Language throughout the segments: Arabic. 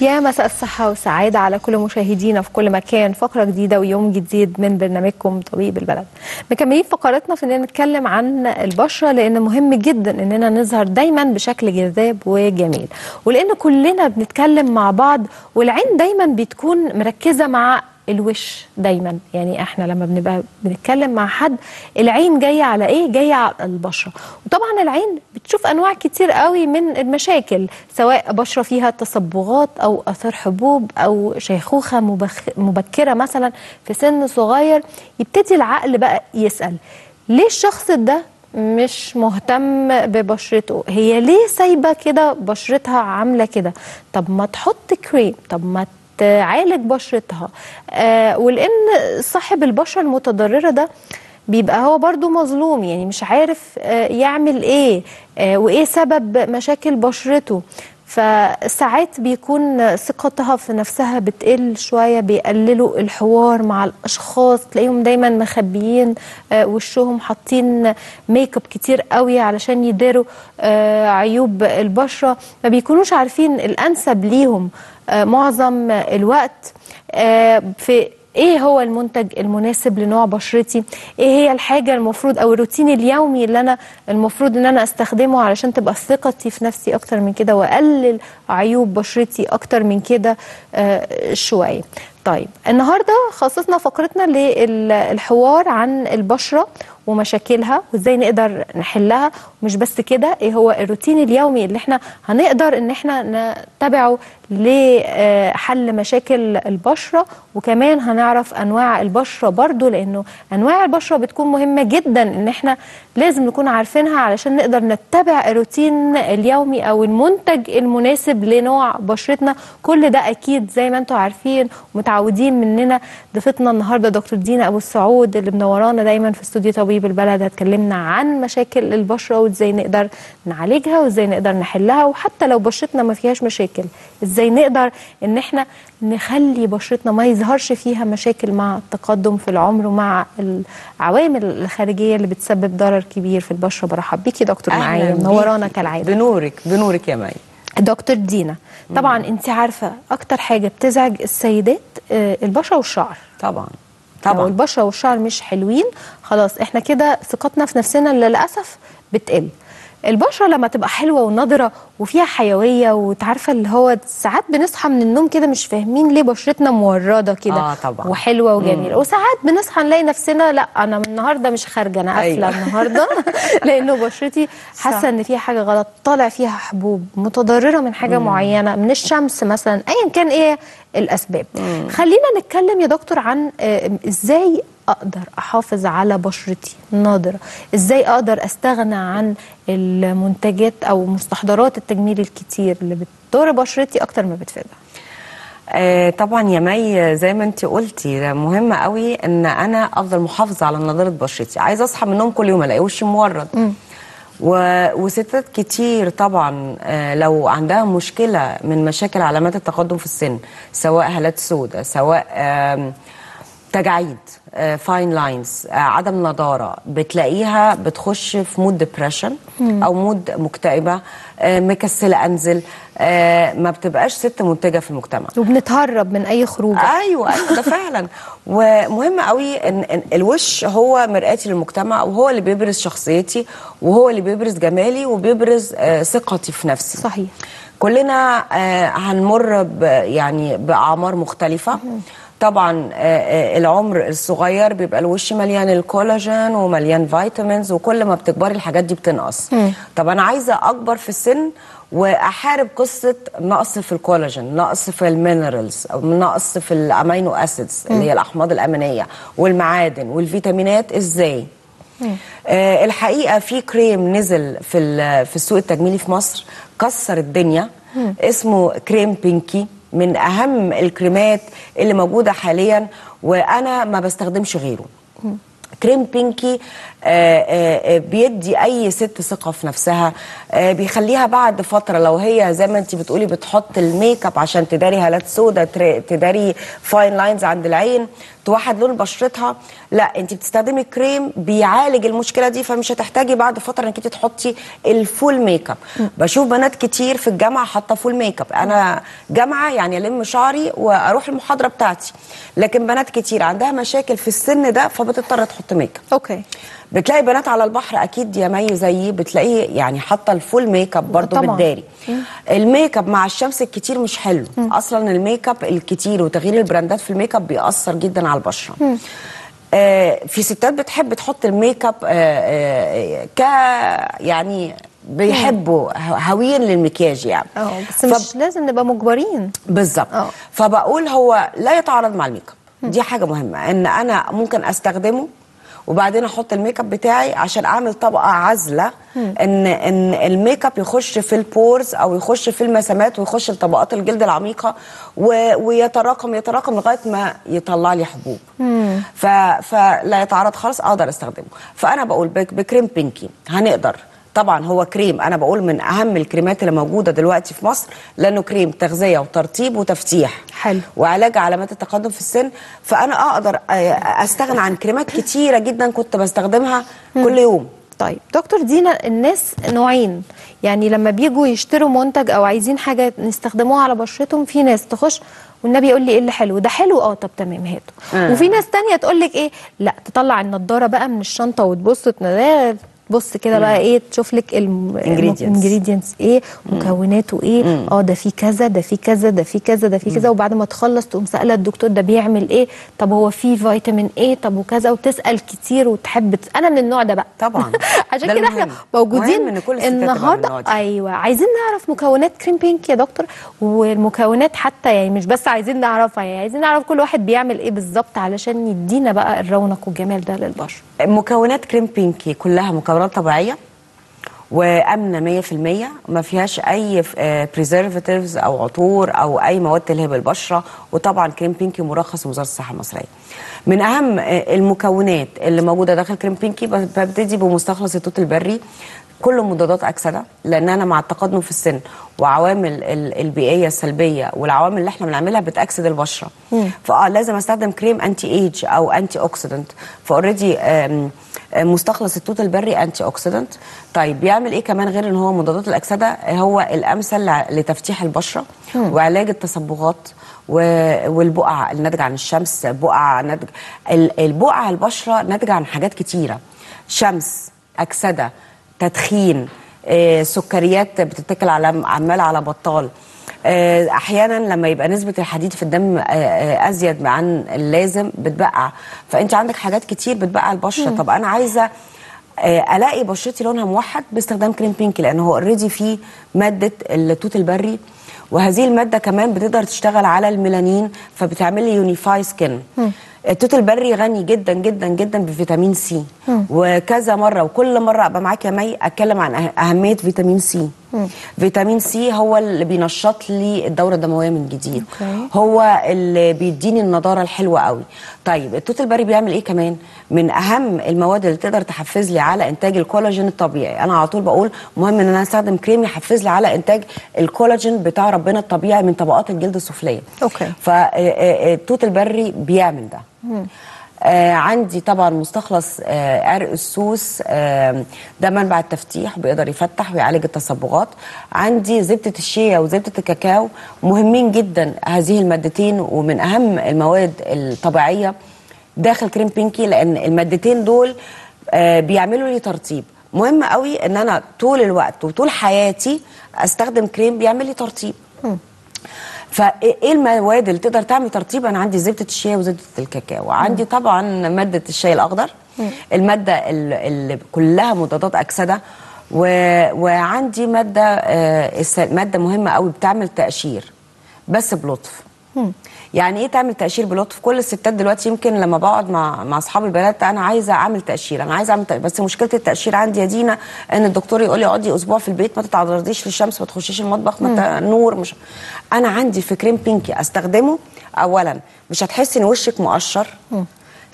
يا مساء الصحة والسعادة على كل مشاهدينا في كل مكان. فقرة جديدة ويوم جديد من برنامجكم طبيب البلد. مكملين فقراتنا في اننا نتكلم عن البشرة لأن مهم جدا إننا نظهر دايما بشكل جذاب وجميل. ولأن كلنا بنتكلم مع بعض والعين دايما بتكون مركزة مع الوش دايما. يعني إحنا لما بنبقى بنتكلم مع حد العين جاية على إيه؟ جاية على البشرة. وطبعا العين بتشوف أنواع كتير قوي من المشاكل سواء بشرة فيها تصبغات أو آثار حبوب أو شيخوخة. مبكرة مثلا في سن صغير. يبتدي العقل بقى يسأل ليه الشخص ده مش مهتم ببشرته؟ هي ليه سايبة كده بشرتها عاملة كده؟ طب ما تحط كريم طب ما تعالج بشرتها. آه ولان صاحب البشره المتضررة ده بيبقى هو برضو مظلوم يعني مش عارف آه يعمل إيه آه وإيه سبب مشاكل بشرته. فساعات بيكون ثقتها في نفسها بتقل شوية بيقللوا الحوار مع الأشخاص تلاقيهم دايما مخبيين آه وشهم حاطين make up كتير قوي علشان يداروا آه عيوب البشرة. ما بيكونوش عارفين الأنسب ليهم آه معظم الوقت في إيه هو المنتج المناسب لنوع بشرتي؟ إيه هي الحاجة المفروض أو الروتين اليومي اللي أنا المفروض ان أنا استخدمه علشان تبقى ثقتي في نفسي أكتر من كده واقلل عيوب بشرتي أكتر من كده آه شوية. طيب النهارده خصصنا فقرتنا للحوار عن البشرة ومشاكلها وإزاي نقدر نحلها. ومش بس كده إيه هو الروتين اليومي اللي إحنا هنقدر إن إحنا نتبعه لحل مشاكل البشرة. وكمان هنعرف أنواع البشرة برضو لأنه أنواع البشرة بتكون مهمة جدا إن إحنا لازم نكون عارفينها علشان نقدر نتبع الروتين اليومي أو المنتج المناسب لنوع بشرتنا. كل ده أكيد زي ما أنتم عارفين ومتعودين مننا. ضيفتنا النهارده دكتور دينا أبو السعود اللي منورانا دايما في استوديو طبيب البلد هتكلمنا عن مشاكل البشرة وإزاي نقدر نعالجها وإزاي نقدر نحلها وحتى لو بشرتنا ما فيهاش مشاكل إزاي نقدر إن إحنا نخلي بشرتنا ما يظهرش فيها مشاكل مع التقدم في العمر ومع العوامل الخارجية اللي بتسبب ضرر كبير في البشرة. برحب بيكي دكتور معايا منورانا كالعادة. بنورك بنورك يا مي. دكتور دينا طبعا. انت عارفة أكتر حاجة بتزعج السيدات البشرة والشعر. طبعا. طبعا. لو البشره والشعر مش حلوين خلاص إحنا كده ثقتنا في نفسنا للأسف بتقل. البشرة لما تبقى حلوة ونضره وفيها حيوية وتعرفه اللي هو ساعات بنصحى من النوم كده مش فاهمين ليه بشرتنا موردة كده آه طبعا. وحلوة وجميلة وساعات بنصحى نلاقي نفسنا لا أنا من النهارده مش خارجة أنا قافلة أيوة. النهارده لأنه بشرتي حاسة إن فيها حاجة غلط طالع فيها حبوب متضررة من حاجة مم. معينة من الشمس مثلا ايا كان إيه الأسباب مم. خلينا نتكلم يا دكتور عن إزاي أقدر أحافظ على بشرتي. ناضره إزاي أقدر أستغنى عن المنتجات أو مستحضرات التجميل الكتير اللي بتضر بشرتي أكتر ما بتفيدها؟ آه طبعا يا مي زي ما انت قلتي ده مهم قوي إن أنا أفضل محافظة على نضاره بشرتي. عايزة أصحى من النوم كل يوم ألاقي وشي مورد. م. و... وستات كتير طبعا آه لو عندها مشكلة من مشاكل علامات التقدم في السن سواء هالات سوداء سواء آه تجاعيد fine uh, lines uh, عدم نضارة. بتلاقيها بتخش في mood depression أو mood مكتئبة uh, مكسلة أنزل ما بتبقاش ست منتجة في المجتمع. وبنتهرب من أي خروج أيوه أيوه ده فعلا. ومهم قوي إن, الوش هو مرآتي للمجتمع وهو اللي بيبرز شخصيتي وهو اللي بيبرز جمالي وبيبرز ثقتي في نفسي. صحيح. كلنا هنمر يعني بأعمار مختلفة. طبعا العمر الصغير بيبقى الوش مليان الكولاجين ومليان vitamins وكل ما بتكبري الحاجات دي بتنقص. طب أنا عايزة أكبر في السن وأحارب قصة نقص في الكولاجين نقص في ال minerals نقص في ال amino acids اللي هي الأحماض الأمينية والمعادن والفيتامينات إزاي؟ آه الحقيقة في كريم نزل في في السوق التجميلي في مصر كسر الدنيا مم. اسمه كريم بينكي. من أهم الكريمات اللي موجودة حاليا وأنا ما بستخدمش غيره. كريم بينكي آه، آه، آه، بيدي أي ست ثقة في نفسها بيخليها بعد فترة لو هي زي ما انت بتقولي بتحط ال make up عشان تداري هالات سودا تداري fine lines عند العين توحد لون بشرتها. لا انت بتستخدمي كريم بيعالج المشكلة دي فمش هتحتاجي بعد فترة انك انت تحطي ال full make up بشوف بنات كتير في الجامعة حاطة full make up أنا جامعة يعني ألم شعري وأروح المحاضرة بتاعتي. لكن بنات كتير عندها مشاكل في السن ده فبتضطر تحط make up. Okay. بتلاقي بنات على البحر أكيد يا مي زيي بتلاقيه يعني حاطة ال full make up برضه. بتداري. ال make up مع الشمس الكتير مش حلو. أصلا ال make up الكتير وتغيير البراندات في ال make up بيأثر جدا على البشرة. آه في ستات بتحب تحط ال make up آه آه ك يعني بيحبوا هاويين للمكياج يعني. آه بس فب- مش لازم نبقى مجبرين. بالظبط. فبقول هو لا يتعارض مع ال make up. دي حاجة مهمة. إن أنا ممكن أستخدمه وبعدين أحط ال make up بتاعي عشان اعمل طبقة عازلة ان ان ال make up يخش في ال pores أو يخش في المسامات ويخش لطبقات الجلد العميقة ويتراكم يتراكم لغاية ما يطلع لي حبوب. ف فلا يتعارض خالص أقدر استخدمه. فانا بقول بك- بكريم بينكي هنقدر طبعا هو كريم. أنا بقول من أهم الكريمات اللي موجودة دلوقتي في مصر لأنه كريم تغذية وترطيب وتفتيح. حلو. وعلاج علامات التقدم في السن. فأنا أقدر أستغنى عن كريمات كتيرة جدا كنت بستخدمها كل يوم. طيب دكتور دينا الناس نوعين. يعني لما بيجوا يشتروا منتج أو عايزين حاجة نستخدموها على بشرتهم في ناس تخش والنبي يقول لي إيه اللي حلو؟ ده حلو؟ آه طب تمام هاته. آه. وفي ناس تانية تقول لك إيه؟ لا تطلع النضارة بقى من الشنطة وتبص تبص كده بقى إيه تشوف لك. ال ingredients إيه مكوناته إيه آه ده في كذا ده في كذا ده في كذا ده في كذا وبعد ما تخلص تقوم سأله الدكتور ده بيعمل إيه طب هو فيه فيتامين إيه طب وكذا وتسأل كتير وتحب تس... أنا من النوع ده بقى طبعاً. عشان ده كده إحنا. موجودين إن كل النهارده ده. أيوه عايزين نعرف مكونات كريم بينكي يا دكتور والمكونات حتى يعني مش بس عايزين نعرفها يعني عايزين نعرف كل واحد بيعمل إيه بالظبط علشان يدينا بقى الرونق والجمال ده للبشره مكونات كريم بينكي كلها مكونات طبيعية وأمنة 100% ما فيهاش أي preservatives أو عطور أو أي مواد تلهب البشره وطبعا كريم بينكي مرخص من وزاره الصحة المصرية. من أهم آه، المكونات اللي موجودة داخل كريم بينكي ببتدي بمستخلص التوت البري كله مضادات أكسدة لأن أنا مع التقدم في السن وعوامل ال- البيئية السلبية والعوامل اللي إحنا بنعملها بتأكسد البشرة. فآه لازم أستخدم كريم anti age أو anti oxidant ف already مستخلص التوت البري anti oxidant طيب بيعمل إيه كمان غير إن هو مضادات الأكسدة؟ هو الأمثل لتفتيح البشرة وعلاج التصبغات والبقع الناتجة عن الشمس بقع ناتج ال- البقع البشرة ناتجة عن حاجات كتيرة. شمس أكسدة تدخين آه، سكريات بتتكل على عمال على بطال. أحيانا لما يبقى نسبة الحديد في الدم آه، آه، أزيد عن اللازم بتبقع فأنت عندك حاجات كتير بتبقع البشرة. طب أنا عايزة آه، ألاقي بشرتي لونها موحد باستخدام كريم بينكي لأن هو already فيه مادة التوت البري. وهذه المادة كمان بتقدر تشتغل على الميلانين فبتعمل لي unify skin التوت البري غني جدا جدا جدا بفيتامين سي. وكذا مرة وكل مرة أبقى معاك يا مي أتكلم عن أهمية فيتامين سي. فيتامين سي هو اللي بينشط لي الدورة الدموية من جديد. Okay. هو اللي بيديني النضارة الحلوة قوي. طيب التوت البري بيعمل إيه كمان؟ من أهم المواد اللي تقدر تحفز لي على إنتاج الكولاجين الطبيعي. أنا على طول بقول مهم إن أنا أستخدم كريم يحفز لي على إنتاج الكولاجين بتاع ربنا الطبيعي من طبقات الجلد السفلية. Okay. فالتوت البري بيعمل ده. آه عندي طبعا مستخلص آه عرق السوس آه ده منبع التفتيح بيقدر يفتح ويعالج التصبغات. عندي زبدة الشيا وزبدة الكاكاو مهمين جدا هذه المادتين ومن أهم المواد الطبيعية داخل كريم بينكي لأن المادتين دول آه بيعملوا لي ترطيب. مهم قوي إن أنا طول الوقت وطول حياتي أستخدم كريم بيعمل لي ترطيب. فايه المواد اللي تقدر تعمل ترطيب؟ أنا عندي زبده الشيا وزبده الكاكاو. عندي طبعا مادة الشاي الأخضر. المادة ال- اللي كلها مضادات أكسدة. و... وعندي مادة آه مادة مهمة قوي بتعمل تقشير بس بلطف. يعني إيه تعمل تقشير بلطف كل الستات دلوقتي يمكن لما بقعد مع مع اصحاب البنات أنا عايزة اعمل تقشير أنا عايزة اعمل تقشير. بس مشكلة التقشير عندي يا دينا ان الدكتور يقول لي اقعدي أسبوع في البيت ما تتعرضيش للشمس ما تخشيش المطبخ ما نور مش أنا عندي في كريم بينكي استخدمه اولا مش هتحسي ان وشك مقشر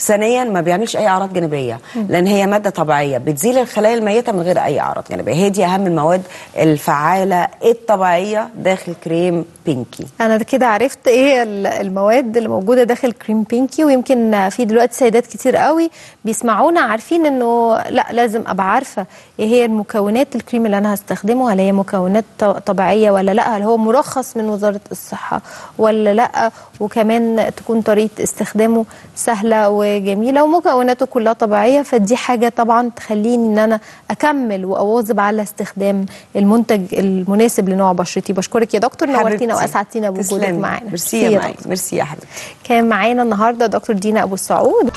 ثانيا ما بيعملش أي أعراض جانبية لأن هي مادة طبيعية بتزيل الخلايا الميتة من غير أي أعراض جانبية. هي دي أهم المواد الفعالة الطبيعية داخل كريم بينكي. أنا كده عرفت إيه ال- المواد اللي موجودة داخل كريم بينكي ويمكن في دلوقتي سيدات كتير قوي بيسمعونا عارفين إنه لأ لازم أبقى عارفة إيه هي المكونات الكريم اللي أنا هستخدمه هل هي مكونات طبيعية ولا لأ هل هو مرخص من وزارة الصحة ولا لأ وكمان تكون طريقة استخدامه سهلة وجميله ومكوناته كلها طبيعية فدي حاجة طبعا تخليني إن أنا أكمل وأواظب على استخدام المنتج المناسب لنوع بشرتي بشكرك يا دكتور نورتينا. وأسعدتينا بوجودك. معانا ميرسي يا. ميرسي يا حبيبتي كان معانا النهارده دكتور دينا أبو السعود